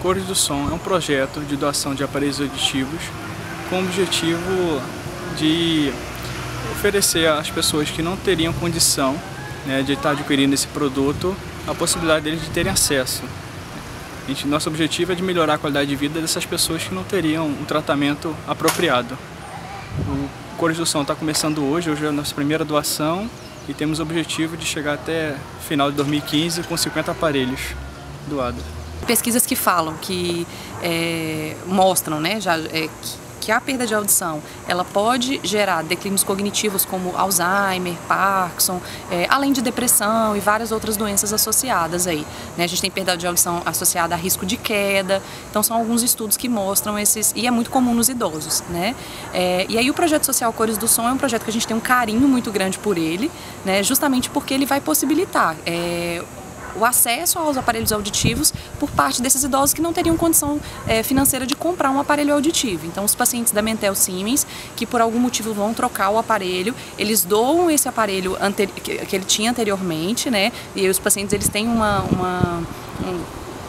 Cores do Som é um projeto de doação de aparelhos auditivos com o objetivo de oferecer às pessoas que não teriam condição né, de estar adquirindo esse produto a possibilidade deles de terem acesso. Gente, nosso objetivo é de melhorar a qualidade de vida dessas pessoas que não teriam um tratamento apropriado. O Cores do Som está começando hoje, hoje é a nossa primeira doação e temos o objetivo de chegar até final de 2015 com 50 aparelhos doados. Pesquisas que falam, que é, mostram, né, já, é, que a perda de audição ela pode gerar declínios cognitivos como Alzheimer, Parkinson, é, além de depressão e várias outras doenças associadas aí. Né? A gente tem perda de audição associada a risco de queda, então são alguns estudos que mostram esses, e é muito comum nos idosos. Né? É, e aí o projeto social Cores do Som é um projeto que a gente tem um carinho muito grande por ele, né? justamente porque ele vai possibilitar é, o acesso aos aparelhos auditivos por parte desses idosos que não teriam condição é, financeira de comprar um aparelho auditivo. Então, os pacientes da Mentel Siemens, que por algum motivo vão trocar o aparelho, eles doam esse aparelho que, ele tinha anteriormente, né? E os pacientes eles têm uma, uma um,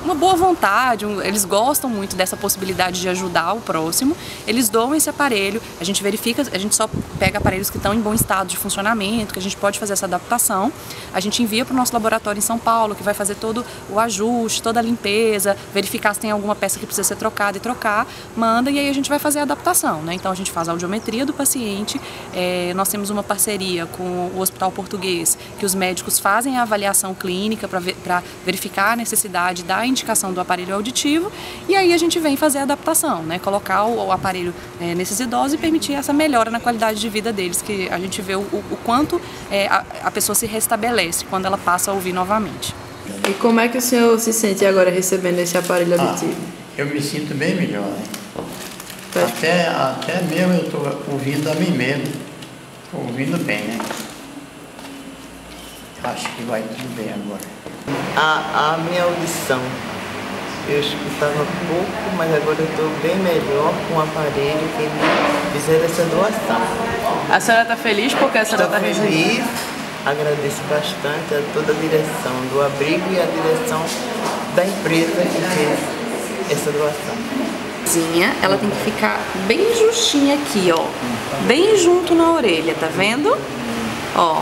uma boa vontade, um, eles gostam muito dessa possibilidade de ajudar o próximo, eles doam esse aparelho, a gente verifica, a gente só pega aparelhos que estão em bom estado de funcionamento, que a gente pode fazer essa adaptação, a gente envia para o nosso laboratório em São Paulo, que vai fazer todo o ajuste, toda a limpeza, verificar se tem alguma peça que precisa ser trocada e trocar, manda e aí a gente vai fazer a adaptação, né? Então a gente faz a audiometria do paciente, é, nós temos uma parceria com o Hospital Português, que os médicos fazem a avaliação clínica para ver, verificar a necessidade da indicação do aparelho auditivo e aí a gente vem fazer a adaptação, né? colocar o, o aparelho é, nesses idosos e permitir essa melhora na qualidade de vida deles, que a gente vê o, o quanto é, a, a pessoa se restabelece quando ela passa a ouvir novamente. E como é que o senhor se sente agora recebendo esse aparelho ah, auditivo? Ah, eu me sinto bem melhor. Tá. Até, até mesmo eu estou ouvindo a mim mesmo. Ouvindo bem, né? Acho que vai tudo bem agora. A, a minha audição, eu escutava pouco, mas agora eu estou bem melhor com o aparelho que me fizeram essa doação. A senhora está feliz porque a senhora está feliz? Agradeço bastante a toda a direção do abrigo e a direção da empresa que fez essa doação. Ela tem que ficar bem justinha aqui, ó. Bem junto na orelha, tá vendo? Ó.